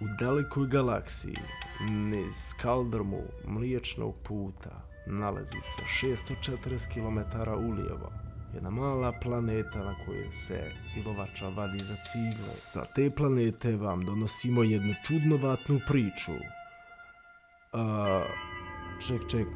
U dalekoj galaksiji, niz kaldrmu mliječnog puta, nalazi se 640 km ulijevo, jedna mala planeta na kojoj se ilovača vadi za cigle. Sa te planete vam donosimo jednu čudnovatnu priču. A, ček, ček,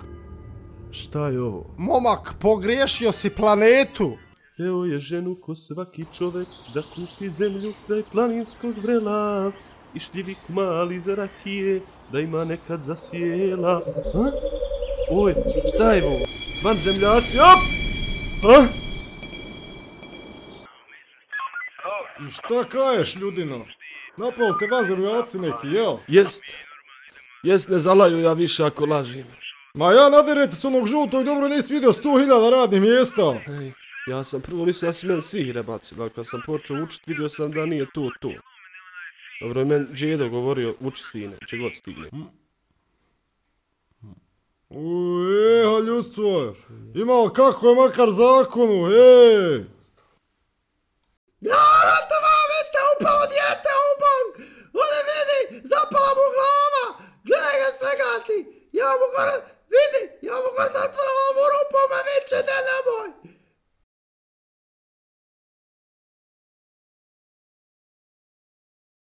šta je ovo? Momak, pogriješio si planetu! Teo je ženu ko svaki čovek da kupi zemlju kraj planinskog vrela i šljivik mali za rakije da ima nekad zasijela. Ha? Oj, šta je ovo? Van zemljaci, op! Ha? I šta kaješ, ljudino? Napao te vanzemljaci neki, jel? Jest. Jest, ne zalaju ja više ako lažim. Ma ja nadirete s onog žutog, dobro nisi vidio 100.000 radnih mjesta. Ej, ja sam prvo mislio da si men sihre bacila, kad sam počeo učit vidio sam da nije to to. Dobro, je men džedo govorio, uči svine, če god stigne. Ujeha, ljudstvo, imao kako je makar zakonu, ej! Jarate vam, vidite, upalo djete u bank! Ode vidi, zapala mu glava! Gledaj ga svega ti! Ja mu gore, vidi, ja mu gore zatvorala mu rupu, ma viče, ne nemoj!